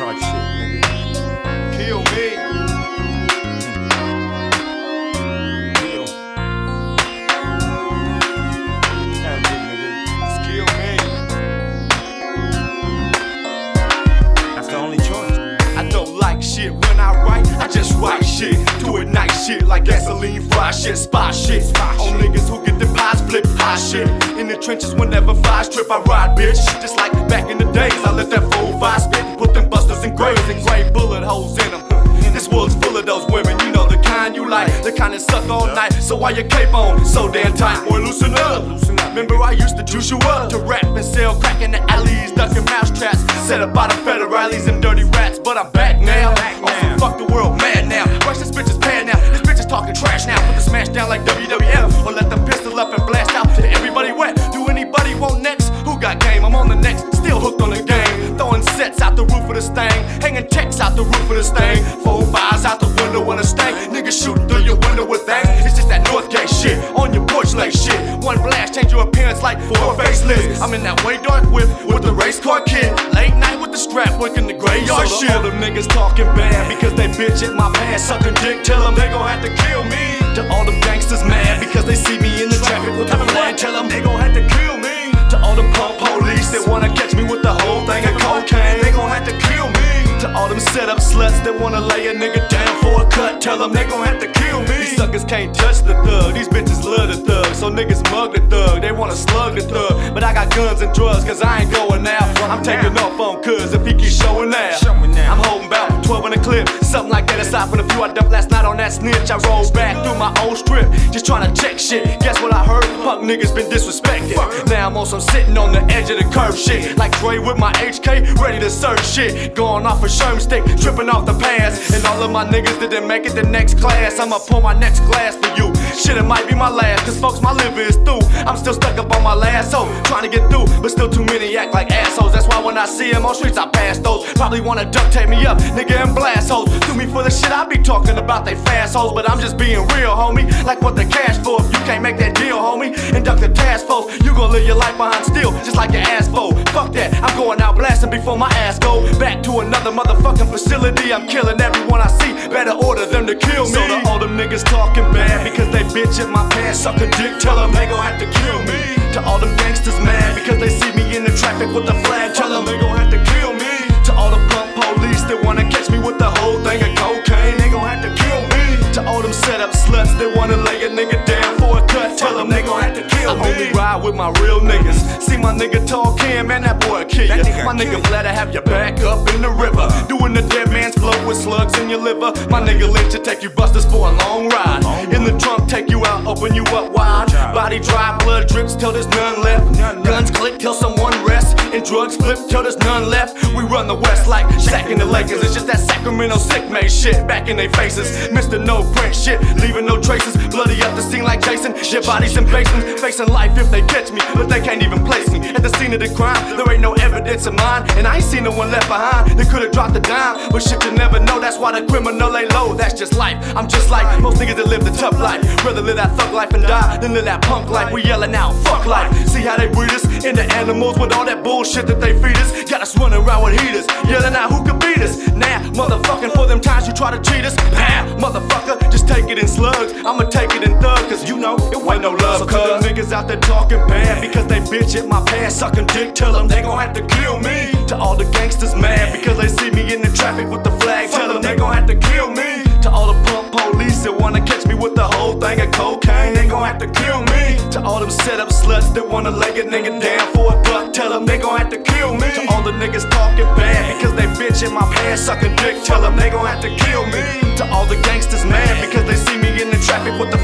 retard shit, nigga. Kill me. Kill. Me. That's the only choice. I don't like shit when I write. I just write shit to ignite shit like gasoline, fry shit, spy shit. Spy On niggas who get their pies flip high shit. In the trenches whenever flies trip, I ride bitch. Just like back in the days, I let that fool five like, the kind that suck all night. So why your cape on so damn tight? Boy, loosen up. Remember I used to juice you up to rap and sell crack in the alleys, ducking mouse traps. Set up by the federales and dirty rats, but I'm back now. Also, fuck the the next, still hooked on the game. Throwing sets out the roof of the stain, hanging checks out the roof of the stain. Four fives out the window when a stank. Niggas shooting through your window with things. It's just that Northgate shit on your porch like shit. One blast change your appearance like four faceless. I'm in that way dark whip with the race car kid. Late night with the strap working the graveyard so shit. All them niggas talking bad because they bitch at my past. Sucking dick, tell them they gon' have to kill me. To all them gangsters mad because they see me in the traffic with the flag. Tell them they gon' have to kill me. Set up sluts that wanna lay a nigga down for a cut. Tell them they gon' have to kill me. These suckers can't touch the thug. These bitches love the thug. So niggas mug the thug. They wanna slug the thug. But I got guns and drugs cause I ain't going out. I'm taking off on cuz if he keep showing out. Clip. Something like that aside from the few I dumped last night on that snitch. I rolled back through my old strip. Just trying to check shit. Guess what I heard? Punk niggas been disrespected. Now I'm on some sitting on the edge of the curve shit. Like Dre with my HK, ready to search shit. Going off a Sherm stick, tripping off the pass. And all of my niggas didn't make it the next class. I'ma pour my next glass for you. Shit, it might be my last, cause folks, my liver is through. I'm still stuck up on my last hoe, trying to get through, but still too many act like assholes. That's why when I see them on streets, I pass those. Probably wanna duct tape me up, nigga, and blast holes. Do me for the shit I be talking about, they fast hoes, but I'm just being real, homie. Like what the cash for, if you can't make that deal, homie. And duck the task force, you gon' live your life behind steel, just like your ass for. Fuck that, I'm going out blasting before my ass go back to another motherfucking facility. I'm killing everyone I see, better order them to kill me. So to all them niggas talking bad because they bitch at my pants, suck a dick, tell them they gon' have to kill me. To all them gangsters mad because they see me in the traffic with the flag, tell them they gon' have to kill me. To all the pump police that wanna catch me with the whole thing of cocaine, they gon' have to kill me. To all them set up sluts that wanna lay a nigga down for a cut, tell them they gon' ride with my real niggas. See my nigga tall Cam, man, that boy kill ya. My nigga flat to have your back up in the river. Doing the dead man's flow with slugs in your liver. My nigga Lynch to take you busters for a long ride. In the trunk, take you out, open you up wide. Body dry, blood drips till there's none left. Guns click till someone rests. And drugs flip till there's none left. We run the west like Shaq and the Lakers. It's just that Sacramento Siccmade shit back in their faces. Mr. No print shit, leaving no traces. Bloody up the scene like Jason. Shit bodies in basements, facing life if they catch me, but they can't even place me. At the scene of the crime, there ain't no evidence of mine, and I ain't seen no one left behind. They could've dropped the dime, but shit you never know. That's why the criminal lay low. That's just life. I'm just like most niggas that live the tough life. Rather live that thug life and die than live that punk life. We yelling out, fuck life. See how they breed us into animals with all that bullshit that they feed us. Got us running around with heaters, yelling out who could beat us. Now, motherfucking for them times you try to cheat us. Pow, motherfucker, just take it in slugs. I'ma take it in thug, cause you know it ain't no love. So the niggas out there talking bad because they bitch at my past, sucking dick, tell them they gon' have to kill all them set up sluts that wanna lay a nigga down for a buck, tell them they gon' have to kill me. To all the niggas talking bad because they bitch in my pants, sucking dick, tell them they gon' have to kill me. To all the gangsters mad because they see me in the traffic with the